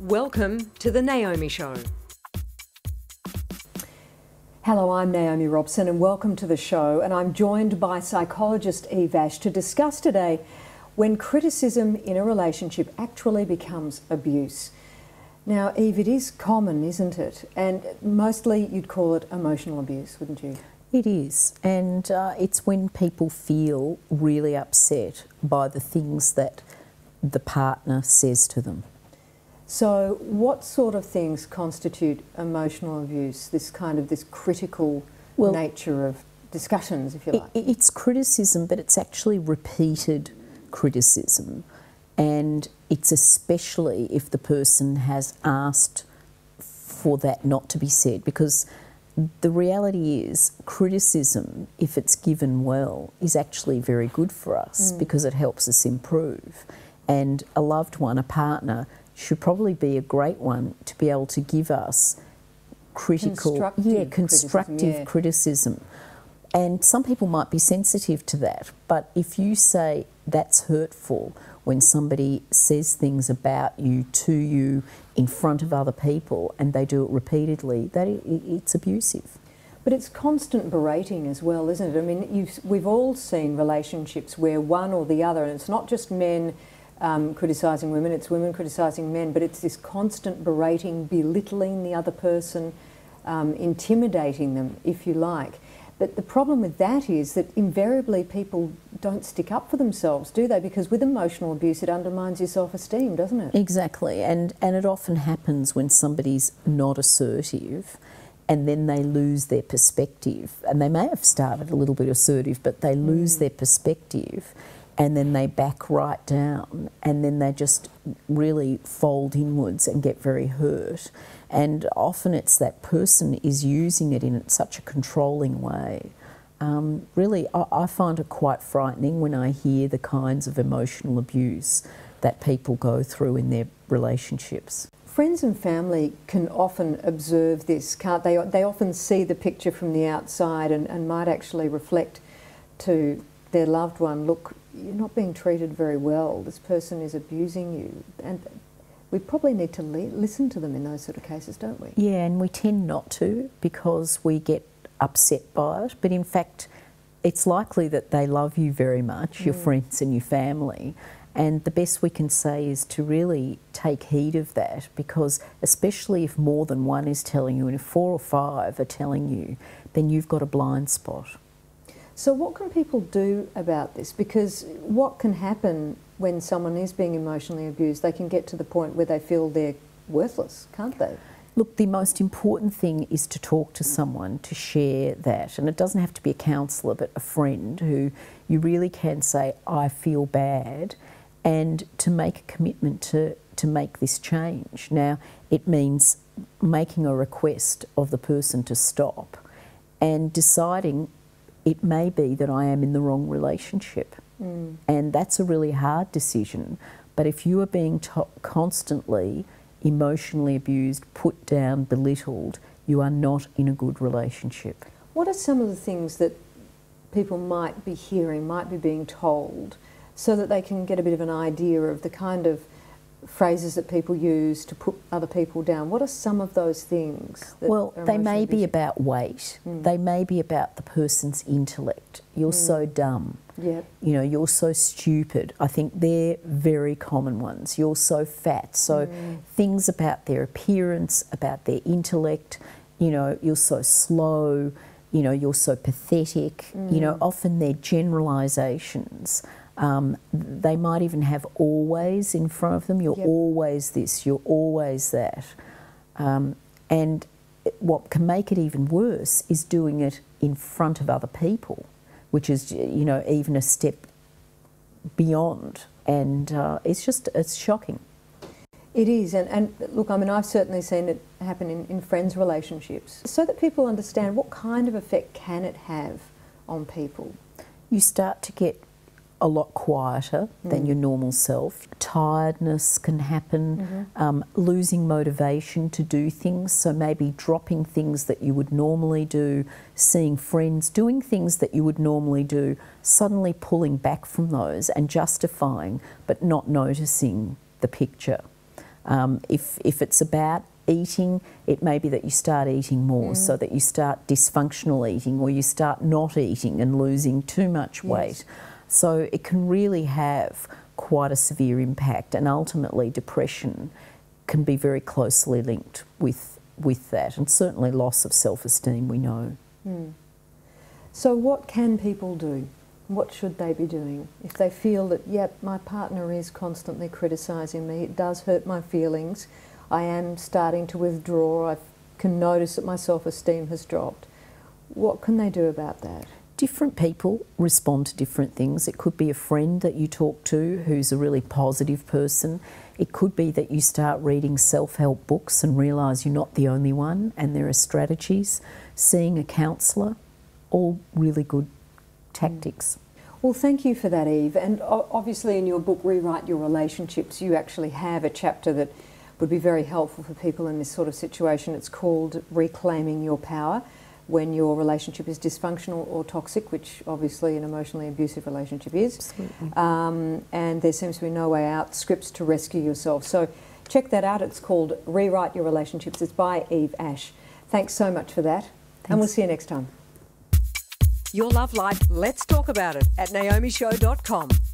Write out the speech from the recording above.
Welcome to The Naomi Show. Hello, I'm Naomi Robson, and welcome to the show. And I'm joined by psychologist Eve Ash to discuss today when criticism in a relationship actually becomes abuse. Now, Eve, it is common, isn't it? And mostly you'd call it emotional abuse, wouldn't you? It is, and uh, it's when people feel really upset by the things that the partner says to them. So, what sort of things constitute emotional abuse? This kind of this critical well, nature of discussions, if you like. It, it's criticism, but it's actually repeated criticism, and it's especially if the person has asked for that not to be said, because the reality is criticism, if it's given well, is actually very good for us mm. because it helps us improve. And a loved one, a partner, should probably be a great one to be able to give us critical, constructive yeah, constructive criticism, yeah. criticism. And some people might be sensitive to that, but if you say that's hurtful when somebody says things about you to you in front of other people and they do it repeatedly, that it's abusive. But it's constant berating as well, isn't it? I mean, we've all seen relationships where one or the other, and it's not just men um, criticising women, it's women criticising men, but it's this constant berating, belittling the other person, um, intimidating them, if you like. But the problem with that is that invariably people don't stick up for themselves, do they? Because with emotional abuse, it undermines your self esteem, doesn't it? Exactly. And, and it often happens when somebody's not assertive and then they lose their perspective. And they may have started a little bit assertive, but they lose mm. their perspective and then they back right down and then they just really fold inwards and get very hurt. And often it's that person is using it in such a controlling way. Um, really, I, I find it quite frightening when I hear the kinds of emotional abuse that people go through in their relationships. Friends and family can often observe this, can't they? They often see the picture from the outside and, and might actually reflect to their loved one, look, you're not being treated very well. This person is abusing you. And we probably need to li listen to them in those sort of cases, don't we? Yeah, and we tend not to because we get upset by it. But in fact, it's likely that they love you very much, mm. your friends and your family. And the best we can say is to really take heed of that because, especially if more than one is telling you, and if four or five are telling you, then you've got a blind spot. So, what can people do about this? Because what can happen when someone is being emotionally abused? They can get to the point where they feel they're worthless, can't they? Look, the most important thing is to talk to someone, to share that. And it doesn't have to be a counsellor, but a friend who you really can say, I feel bad, and to make a commitment to, to make this change. Now, it means making a request of the person to stop and deciding it may be that I am in the wrong relationship. Mm. And that's a really hard decision. But if you are being constantly emotionally abused, put down, belittled, you are not in a good relationship. What are some of the things that people might be hearing, might be being told, so that they can get a bit of an idea of the kind of phrases that people use to put other people down. What are some of those things? well, they may be about weight. Mm. They may be about the person's intellect. You're mm. so dumb. Yep. You know, you're so stupid. I think they're very common ones. You're so fat. So mm. things about their appearance, about their intellect, you know, you're so slow, you know, you're so pathetic. You know, mm. often they're generalisations um, they might even have always in front of them. You're yep. always this, you're always that. Um, and what can make it even worse is doing it in front of other people, which is, you know, even a step beyond. And uh, it's just, it's shocking. It is, and, and look, I mean, I've certainly seen it happen in, in friends' relationships, so that people understand what kind of effect can it have on people. You start to get a lot quieter mm. than your normal self. Tiredness can happen, mm-hmm. um, losing motivation to do things, so maybe dropping things that you would normally do, seeing friends doing things that you would normally do, suddenly pulling back from those and justifying but not noticing the picture. Um, if, if it's about eating, it may be that you start eating more, so that you start dysfunctional eating or you start not eating and losing too much weight. So it can really have quite a severe impact, and ultimately, depression can be very closely linked with, with that, and certainly loss of self esteem, we know. Hmm. So, what can people do? What should they be doing if they feel that, yep, my partner is constantly criticising me, it does hurt my feelings, I am starting to withdraw, I can notice that my self esteem has dropped? What can they do about that? Different people respond to different things. It could be a friend that you talk to who's a really positive person. It could be that you start reading self help books and realise you're not the only one and there are strategies. Seeing a counsellor, all really good tactics. Mm. Well, thank you for that, Eve. And obviously, in your book, Rewrite Your Relationships, you actually have a chapter that would be very helpful for people in this sort of situation. It's called Reclaiming Your Power when your relationship is dysfunctional or toxic, which obviously an emotionally abusive relationship is. Um, and there seems to be no way out, scripts to rescue yourself. So check that out. It's called Rewrite Your Relationships. It's by Eve Ash. Thanks so much for that. And we'll see you next time. Your love life, let's talk about it at naomishow.com.